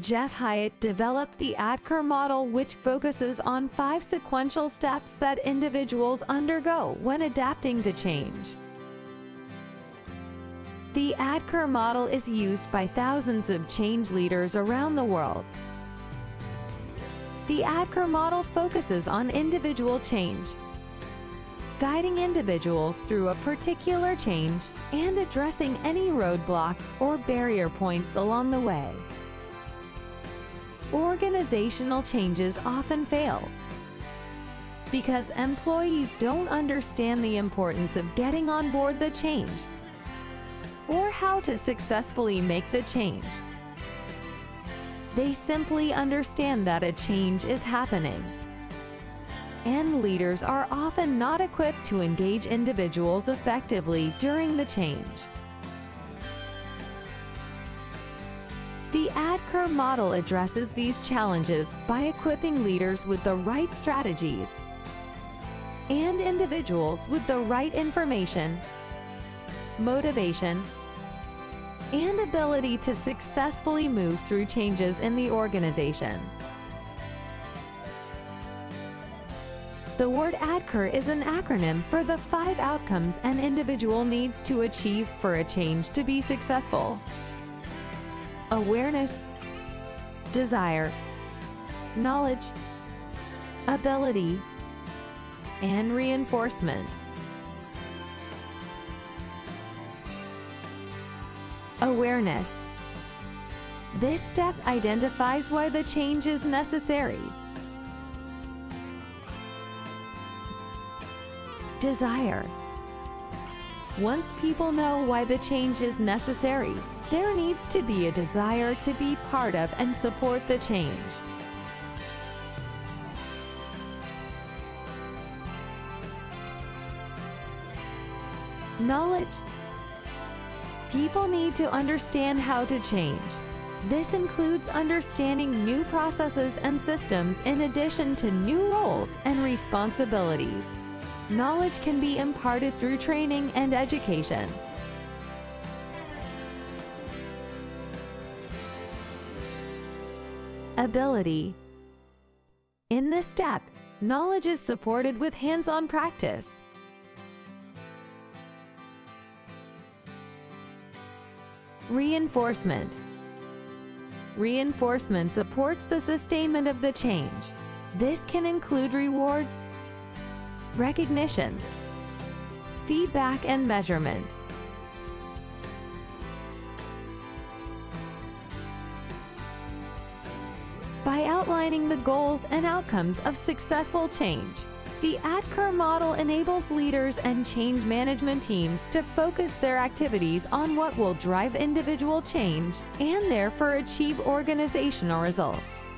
Jeff Hiatt developed the ADKAR model, which focuses on five sequential steps that individuals undergo when adapting to change. The ADKAR model is used by thousands of change leaders around the world. The ADKAR model focuses on individual change, guiding individuals through a particular change and addressing any roadblocks or barrier points along the way. Organizational changes often fail because employees don't understand the importance of getting on board the change or how to successfully make the change. They simply understand that a change is happening. And leaders are often not equipped to engage individuals effectively during the change. The ADKAR model addresses these challenges by equipping leaders with the right strategies and individuals with the right information, motivation, and ability to successfully move through changes in the organization. The word ADKAR is an acronym for the five outcomes an individual needs to achieve for a change to be successful awareness, desire, knowledge, ability, and reinforcement. Awareness. This step identifies why the change is necessary. Desire. Once people know why the change is necessary, there needs to be a desire to be part of and support the change. Knowledge. People need to understand how to change. This includes understanding new processes and systems in addition to new roles and responsibilities. Knowledge can be imparted through training and education. Ability In this step, knowledge is supported with hands-on practice. Reinforcement Reinforcement supports the sustainment of the change. This can include rewards, recognition, feedback and measurement. By outlining the goals and outcomes of successful change, the ADKAR model enables leaders and change management teams to focus their activities on what will drive individual change and therefore achieve organizational results.